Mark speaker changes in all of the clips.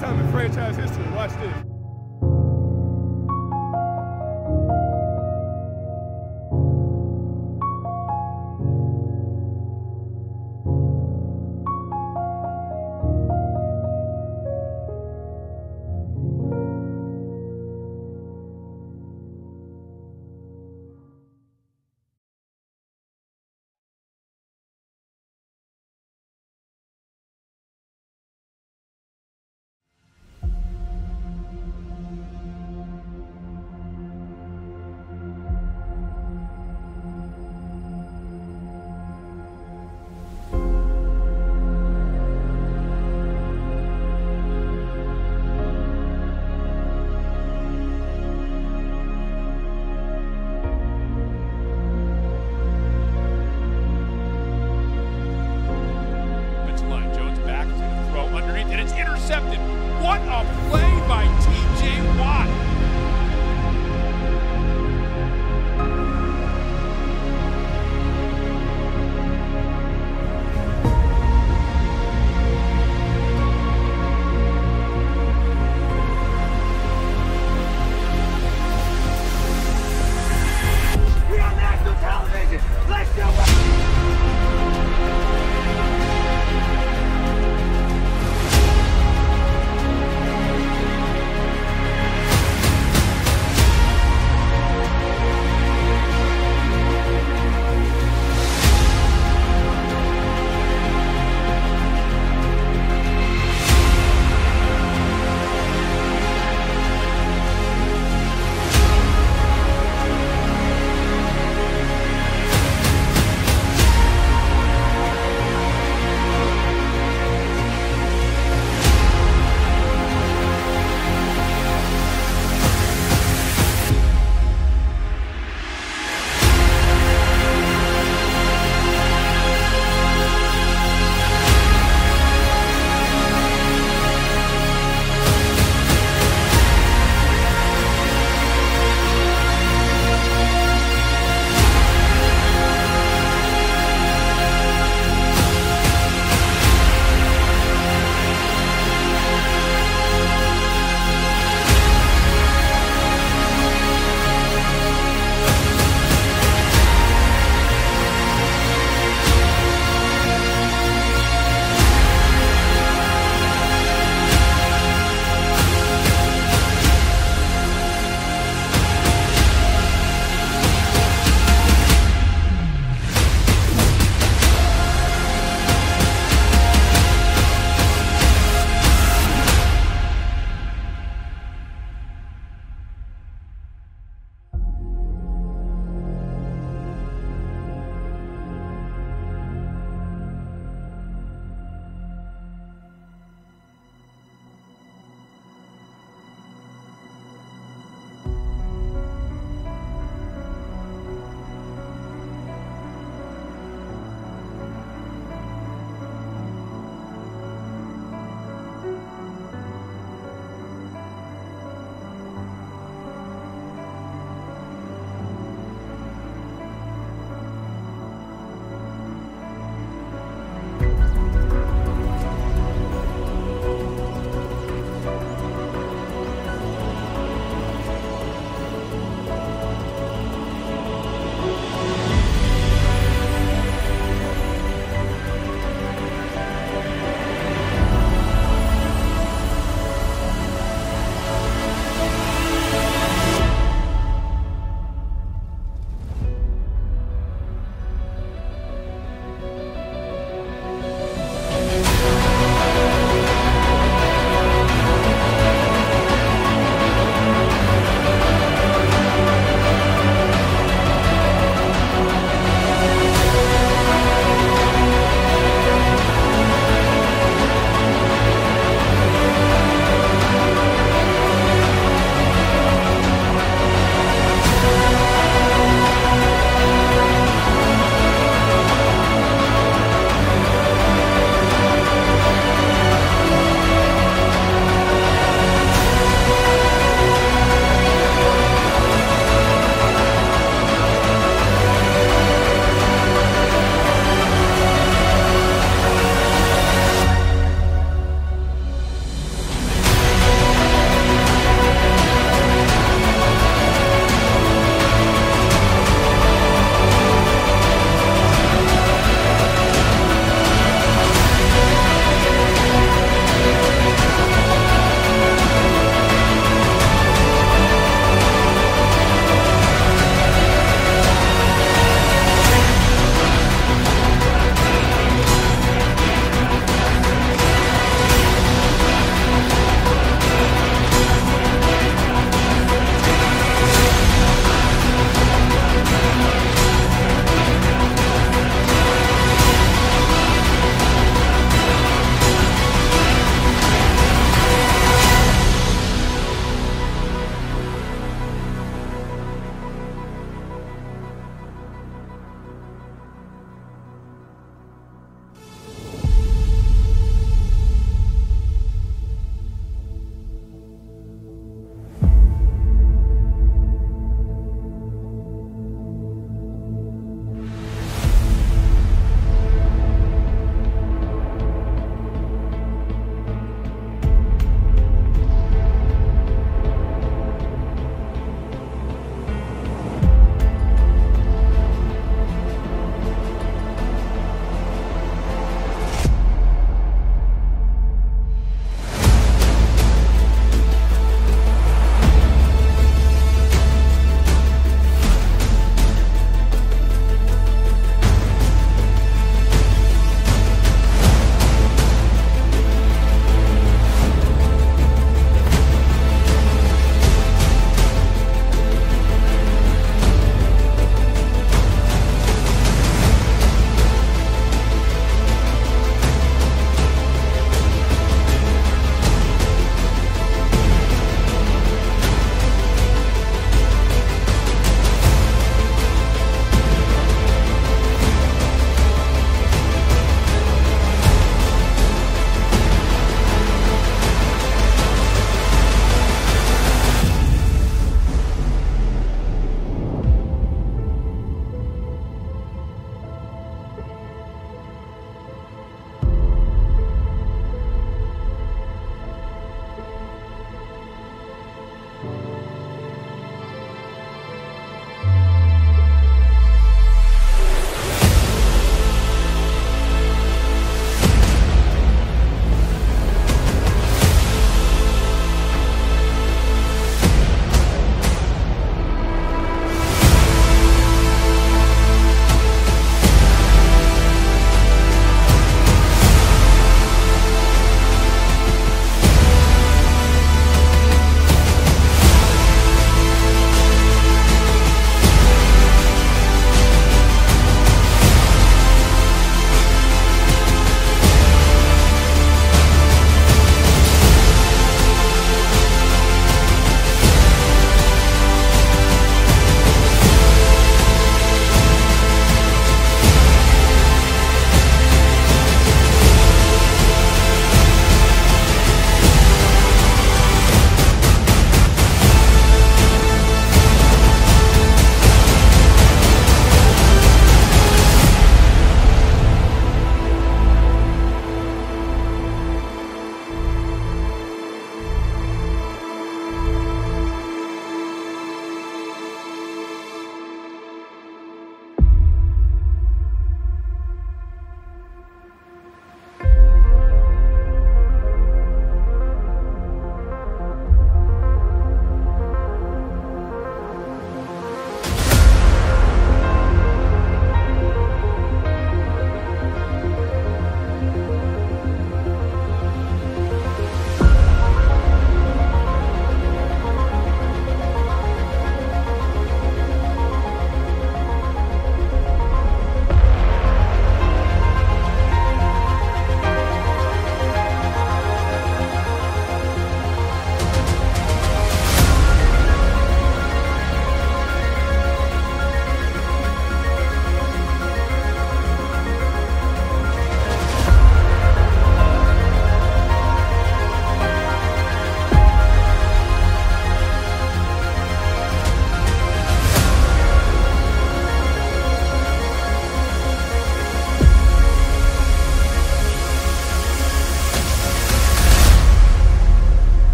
Speaker 1: time in franchise history. Watch this.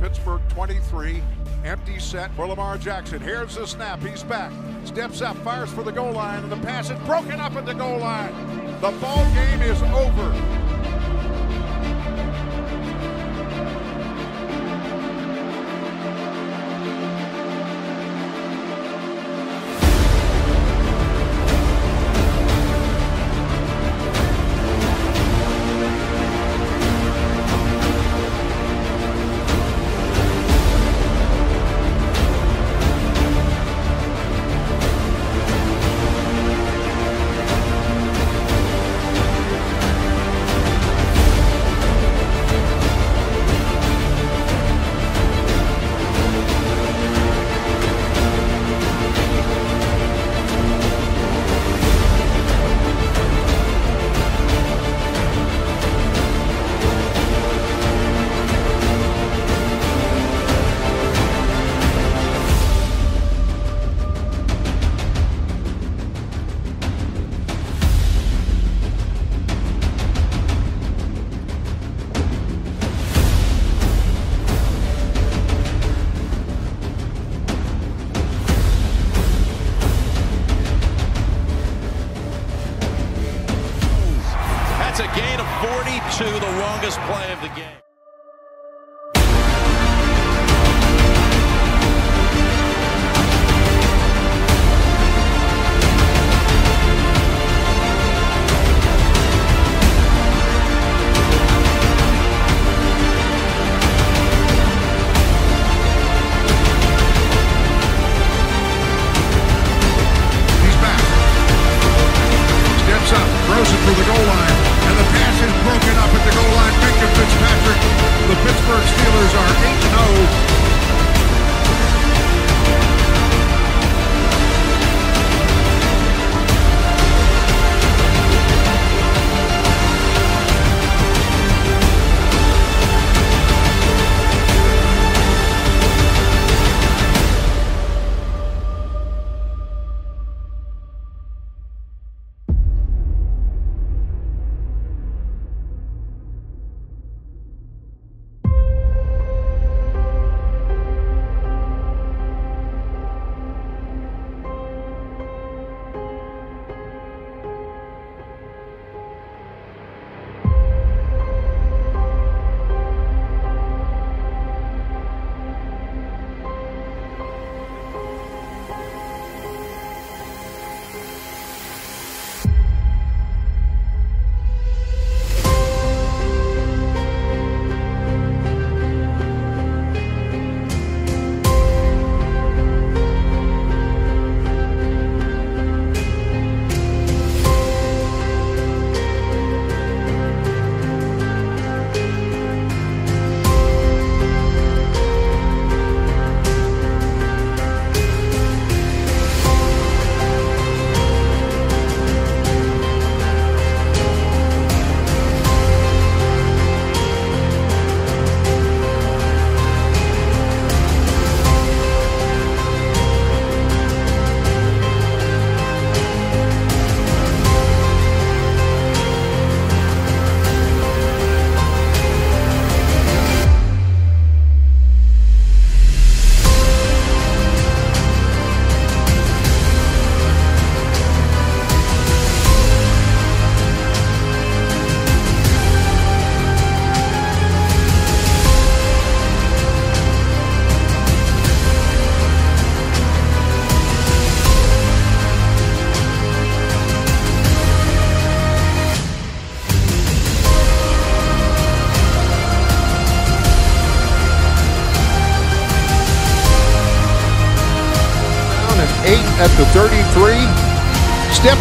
Speaker 2: Pittsburgh 23. Empty set for Lamar Jackson. Here's the snap. He's back. Steps up, fires for the goal line, and the pass is broken up at the goal line. The ball game is over.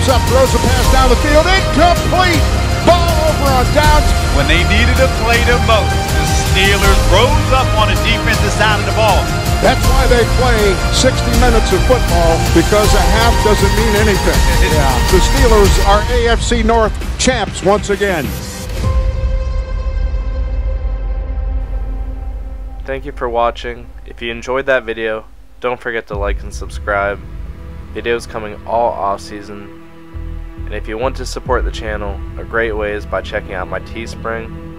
Speaker 2: Steps up, throws a pass down the field. Incomplete. Ball over on downs.
Speaker 3: When they needed a play the most, the Steelers rose up on the defensive side of the ball.
Speaker 2: That's why they play 60 minutes of football because a half doesn't mean anything. yeah. The Steelers are AFC North champs once again.
Speaker 4: Thank you for watching. If you enjoyed that video, don't forget to like and subscribe. Videos coming all off season. And if you want to support the channel, a great way is by checking out my Teespring